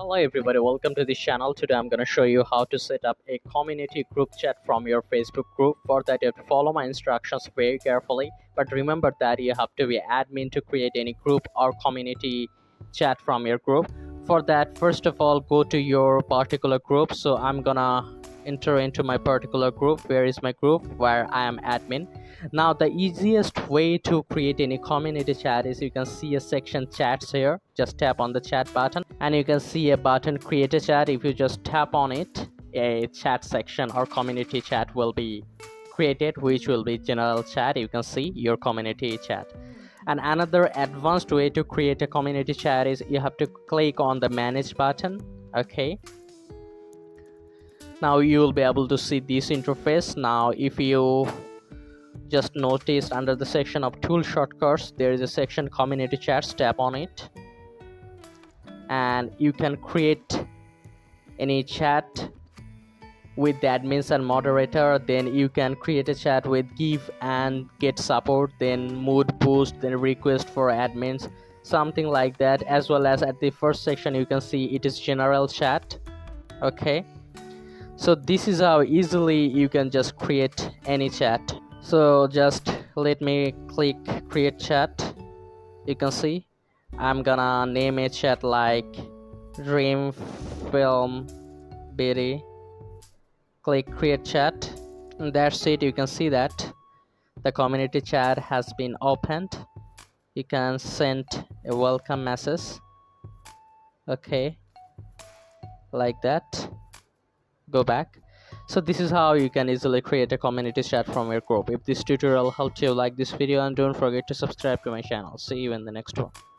Hello everybody, welcome to this channel. Today I'm to show you how to set up a community group chat from your Facebook group. For that you have to follow my instructions very carefully. But remember that you have to be admin to create any group or community chat from your group. For that, first of all, go to your particular group. So I'm gonna enter into my particular group. Where is my group? Where I am admin now the easiest way to create any community chat is you can see a section chats here just tap on the chat button and you can see a button create a chat if you just tap on it a chat section or community chat will be created which will be general chat you can see your community chat and another advanced way to create a community chat is you have to click on the manage button okay now you will be able to see this interface. Now if you just noticed under the section of tool shortcuts there is a section community chats tap on it. And you can create any chat with the admins and moderator. Then you can create a chat with give and get support. Then mood boost then request for admins something like that. As well as at the first section you can see it is general chat. Okay so this is how easily you can just create any chat. So just let me click create chat. You can see i'm gonna name a chat like dream film BD click create chat. And that's it. You can see that the community chat has been opened. You can send a welcome message. Okay. Like that go back. So this is how you can easily create a community chat from your group. If this tutorial helped you like this video and don't forget to subscribe to my channel. See you in the next one